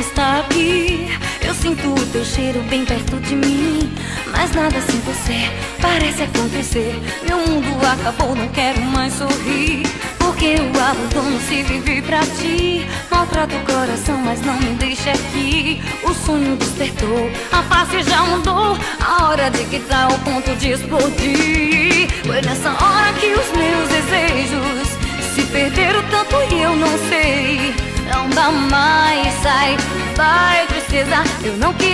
está aqui. Eu sinto o teu cheiro bem perto de mim. Mas nada sem você parece acontecer. Meu mundo acabou, não quero mais sorrir. Porque o abandono se vive pra ti. Maltrata o coração, mas não me deixa aqui. O sonho despertou, a face já mudou. A hora de que tá ao ponto de explodir. Foi nessa hora que os meus desejos se perderam tanto e eu não sei. Não dá mais, sai, vai, tristeza. Eu não queria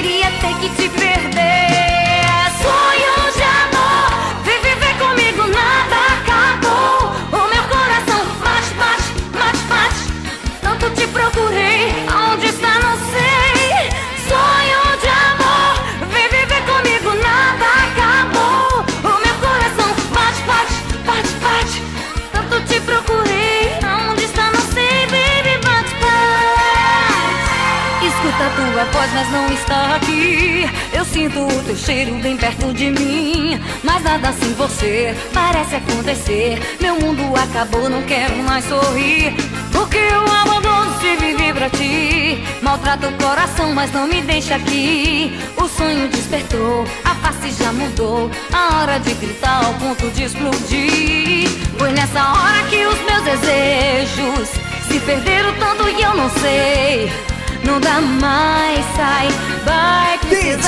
A tua voz, mas não está aqui. Eu sinto o teu cheiro bem perto de mim. Mas nada sem você parece acontecer. Meu mundo acabou, não quero mais sorrir. Porque o abandono se vive pra ti. Maltrata o coração, mas não me deixa aqui. O sonho despertou, a face já mudou. A hora de gritar ao ponto de explodir. Foi nessa hora que os meus desejos se perderam tanto e eu não sei. Não dá mais, sai, vai, precisa.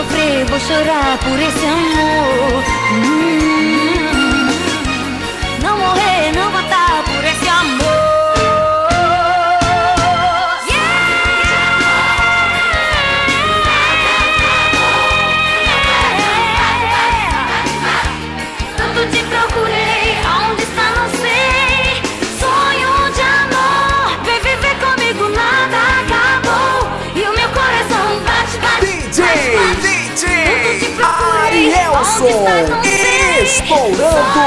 Sofrer, vou chorar por esse amor. Hum, não morrer, não matar por esse amor. Yeah. Arielson, estourando